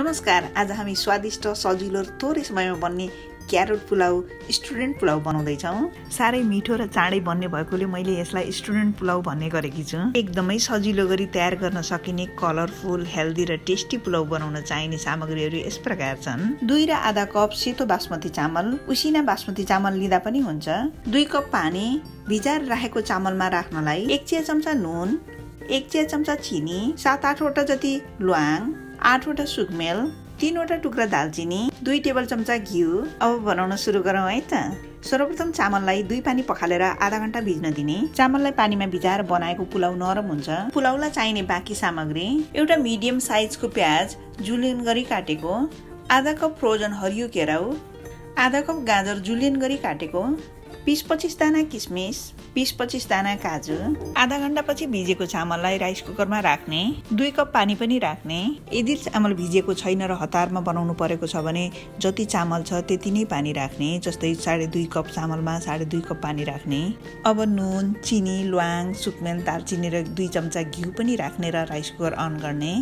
नमस्कार आज हामी स्वादिष्ट सजिलो थोरै समयमा बन्ने क्यारोट पुलाउ स्टुडेन्ट पुलाउ बनाउँदैछौँ। साह्रै मिठो र चाँडै बन्ने भएकोले मैले यसलाई स्टुडेन्ट पुलाउ भन्ने गरेकी छु। एकदमै सजिलो गरी तयार गर्न सकिने कलरफुल हेल्दी र टेस्टी पुलाउ बनाउन चाहिने सामग्रीहरू यस प्रकार छन्। दुई र आधा कप सेतो बासमती चामल उसिना बासमती चामल लिँदा पनि हुन्छ। दुई कप पानी भिजाएर राखेको चामलमा राख्नलाई एक चिया चम्चा नुन एक चिया चम्चा चिनी सात आठवटा जति ल्वाङ आठवटा सुकमेल तिनवटा टुक्रा दालचिनी दुई टेबल चम्चा घिउ। अब बनाउन सुरु गरौँ है त। सर्वप्रथम चामललाई दुई पानी पखालेर आधा घन्टा भिज्न दिने। चामललाई पानीमा भिजाएर बनाएको पुलाउ नरम हुन्छ। पुलाउलाई चाहिने बाँकी सामग्री एउटा मिडियम साइजको प्याज जुलियन गरी काटेको आधा कप फ्रोजन हरियो केराउ आधा कप गाजर जुलियन गरी काटेको बिस पच्चिस दाना किसमिस बिस पच्चिस दाना काजु आधा घन्टापछि भिजेको चामललाई राइस कुकरमा राख्ने दुई कप पानी पनि राख्ने। यदि चामल भिजेको छैन र हतारमा बनाउनु परेको छ भने जति चामल छ त्यति नै पानी राख्ने जस्तै साढे दुई कप चामलमा साढे दुई कप पानी राख्ने। अब नुन चिनी ल्वाङ सुकमेल दालचिनी र दुई चम्चा घिउ पनि राख्ने र राइस कुकर अन गर्ने।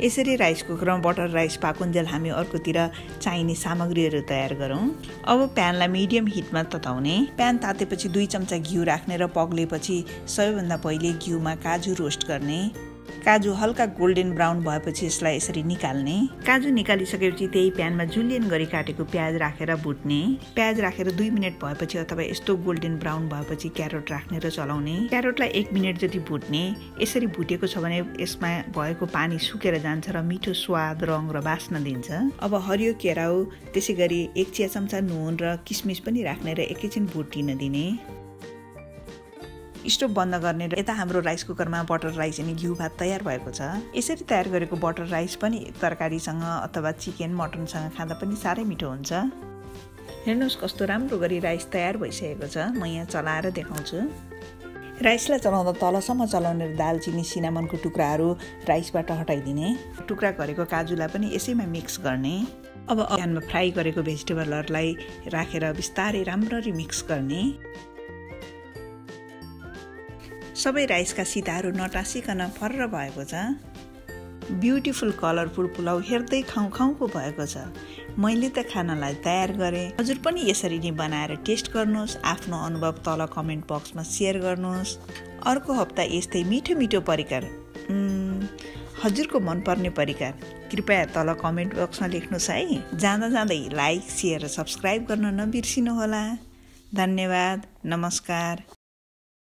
यसरी राइस कुकरमा बटर राइस पाकुन्जेल हामी अर्कोतिर चाहिने सामग्रीहरू तयार गरौँ। अब प्यानलाई मिडियम हिटमा तताउने। प्यान तातेपछि दुई चम्चा घिउ राख्ने र पग्लेपछि सबैभन्दा पहिले घिउमा काजु रोस्ट गर्ने। काजु हल्का गोल्डन ब्राउन भएपछि यसलाई यसरी निकाल्ने। काजु निकालिसकेपछि त्यही प्यानमा जुलियन गरी काटेको प्याज राखेर भुट्ने प्याज राखेर दुई मिनट भएपछि अथवा यस्तो गोल्डन ब्राउन भएपछि क्यारोट राख्ने र चलाउने। क्यारोटलाई एक मिनट जति भुट्ने यसरी भुटेको छ भने यसमा भएको पानी सुकेर जान्छ र मिठो स्वाद रङ र बास्न दिन्छ। अब हरियो केराउ त्यसै गरी एक चिया चम्चा नुन र किसमिस पनि राख्ने र एकैछिन भुटिन दिने। स्टोभ बन्द गर्ने र यता हाम्रो राइस कुकरमा बटर राइस अनि घिउ भात तयार भएको छ। यसरी तयार गरेको बटर राइस पनि तरकारीसँग अथवा चिकन मटनसँग खाँदा पनि साह्रै मिठो हुन्छ। हेर्नुहोस् कस्तो राम्रो गरी राइस तयार भइसकेको छ। म यहाँ चलाएर देखाउँछु। राइसलाई चलाउँदा तलसम्म चलाउने दालचिनी सिनामनको टुक्राहरू राइसबाट हटाइदिने। टुक्रा गरेको काजुलाई पनि यसैमा मिक्स गर्ने। अब प्यानमा फ्राई गरेको भेजिटेबलहरूलाई राखेर बिस्तारै राम्ररी मिक्स गर्ने। सबै राइसका सिताहरू नटासिकन फर्र भएको छ। ब्युटिफुल कलरफुल पुलाउ हेर्दै खाउँ खाउँ भएको छ। मैले त खानालाई तयार गरेँ। हजुर पनि यसरी नै बनाएर टेस्ट गर्नुहोस् आफ्नो अनुभव तल कमेन्ट बक्समा सेयर गर्नुहोस्। अर्को हप्ता यस्तै मिठो मिठो परिकार। हजुरको मनपर्ने परिकार। कृपया तल कमेन्ट बक्समा लेख्नुहोस् है। जाँदा जाँदै लाइक सेयर र सब्सक्राइब गर्न नबिर्सिनुहोला। धन्यवाद। नमस्कार।